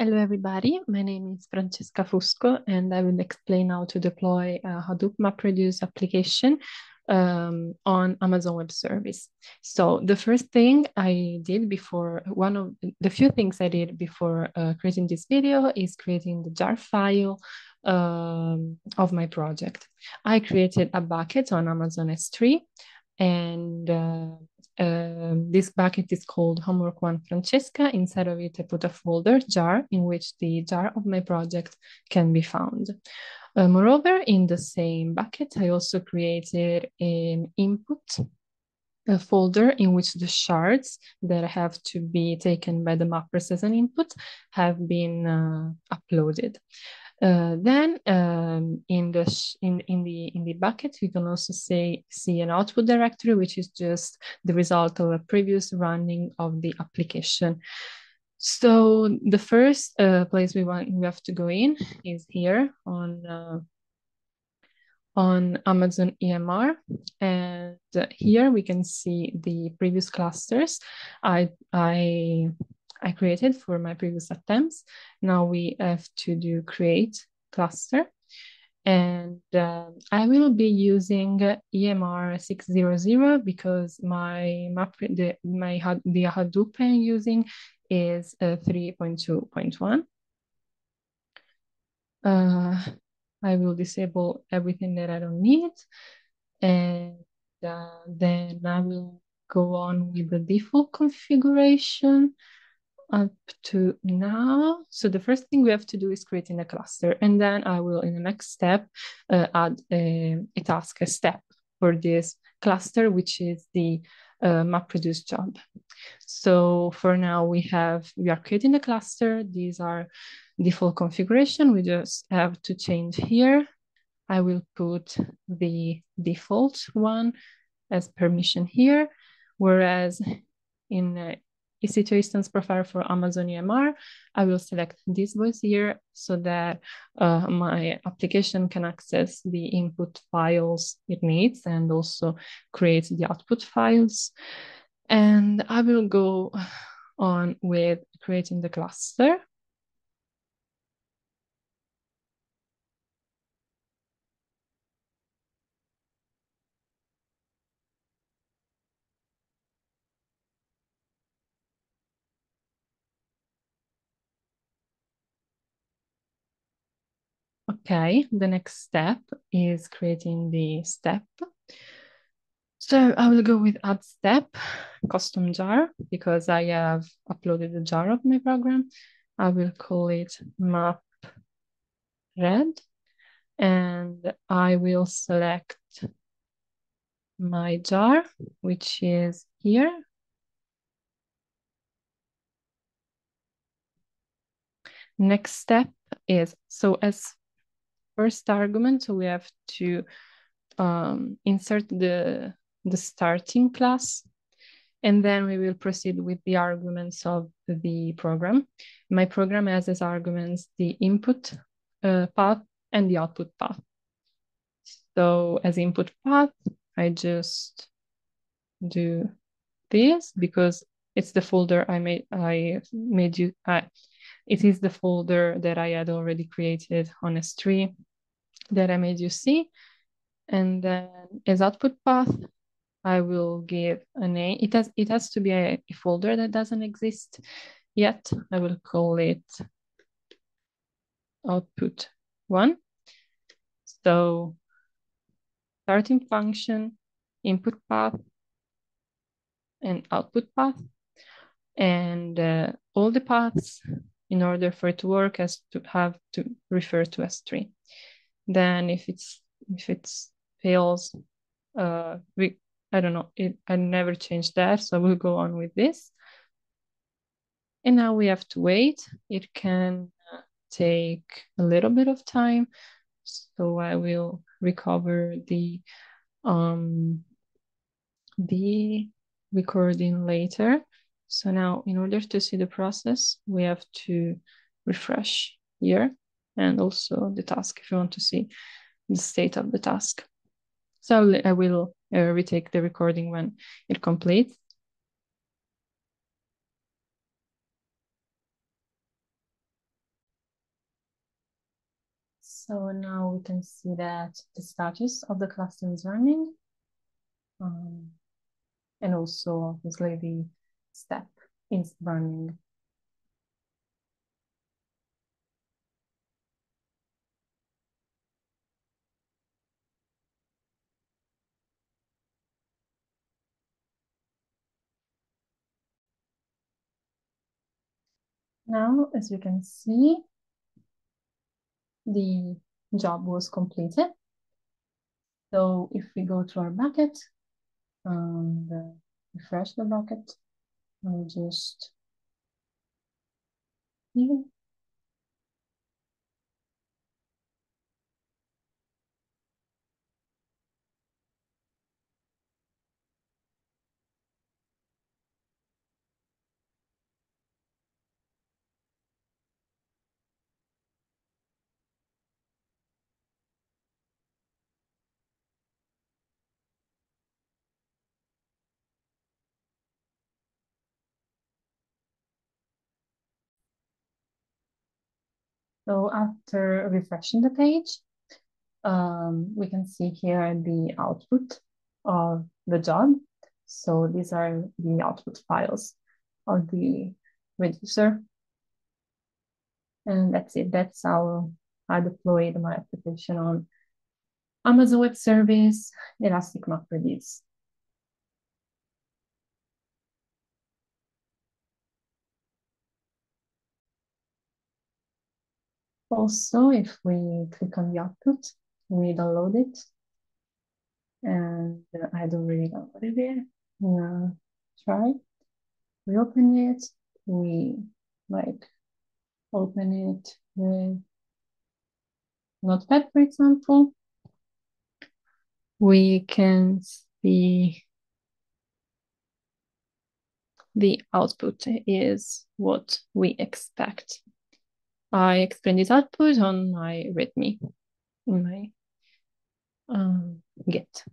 Hello, everybody. My name is Francesca Fusco, and I will explain how to deploy a Hadoop MapReduce application um, on Amazon Web Service. So the first thing I did before, one of the few things I did before uh, creating this video is creating the jar file um, of my project. I created a bucket on Amazon S3 and uh, uh, this bucket is called homework one Francesca. Inside of it, I put a folder jar in which the jar of my project can be found. Uh, moreover, in the same bucket, I also created an input a folder in which the shards that have to be taken by the mappers as an input have been uh, uploaded. Uh, then um, in the in in the in the bucket we can also say see an output directory which is just the result of a previous running of the application. So the first uh, place we want we have to go in is here on uh, on Amazon EMR. And here we can see the previous clusters I, I, I created for my previous attempts. Now we have to do create cluster. And uh, I will be using EMR 600 because my map, the, my, the Hadoop I'm using is uh, 3.2.1. Uh, I will disable everything that I don't need. And uh, then I will go on with the default configuration up to now. So the first thing we have to do is creating a cluster. And then I will, in the next step, uh, add a, a, task, a step for this cluster, which is the uh, MapReduce job. So for now, we have, we are creating a cluster. These are default configuration. We just have to change here. I will put the default one as permission here, whereas in uh, EC2 instance profile for Amazon EMR, I will select this voice here so that uh, my application can access the input files it needs and also create the output files. And I will go on with creating the cluster. Okay, the next step is creating the step. So I will go with add step, custom jar, because I have uploaded the jar of my program. I will call it map red and I will select my jar, which is here. Next step is, so as first argument, so we have to um, insert the, the starting class, and then we will proceed with the arguments of the program. My program has as arguments the input uh, path and the output path. So as input path, I just do this because it's the folder I made I made you it is the folder that I had already created on S3 that I made you see. And then as output path, I will give a name. It has it has to be a, a folder that doesn't exist yet. I will call it output one. So starting function, input path, and output path. And uh, all the paths, in order for it to work, has to have to refer to S3 then if it's if it's fails uh we i don't know it i never changed that so we'll go on with this. And now we have to wait. It can take a little bit of time so i will recover the um the recording later. So now in order to see the process we have to refresh here and also the task if you want to see the state of the task. So I will uh, retake the recording when it completes. So now we can see that the status of the cluster is running. Um, and also obviously the step is running. Now, as you can see, the job was completed. So if we go to our bucket and uh, refresh the bucket, I'll just here. So after refreshing the page, um, we can see here the output of the job. So these are the output files of the reducer. And that's it. That's how I deployed my application on Amazon Web Service, Elastic MapReduce. Also, if we click on the output, we download it. And I don't really know what it is. Uh, try. We open it. We like open it with Notepad, for example. We can see the output is what we expect. I explain this output on my README in my um, Git.